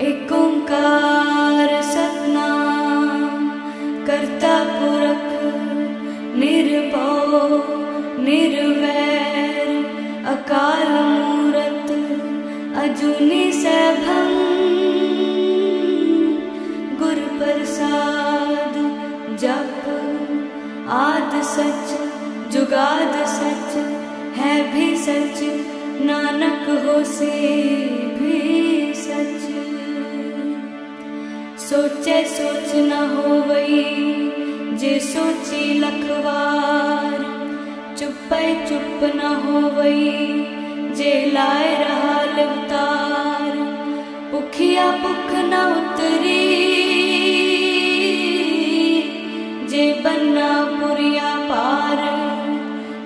एक ओंकार सतनाम, करता पुरख, निर्भव, निर्वैर, अकाल मूरत, अजूनी सैभम गुर प्रसाद, जप, आद सच, जुगाद सच, है भी सच, नानक हो से ਸੋਚੇ ਸੋਚ ਨਾ ਹੋਵਈ, ਜੇ ਸੋਚੀ ਲਖਵਾਰ ਚੁੱਪੈ ਚੁੱਪ ਨਾ ਹੋਵਈ, ਜੇ ਲਾਇ ਰਹਾ ਲਵਤਾਰ, ਭੁਖਿਆ ਭੁਖ ਨਾ ਉਤਰੀ, ਜੇ ਬੰਨਾ ਪੁਰੀਆ ਪਾਰ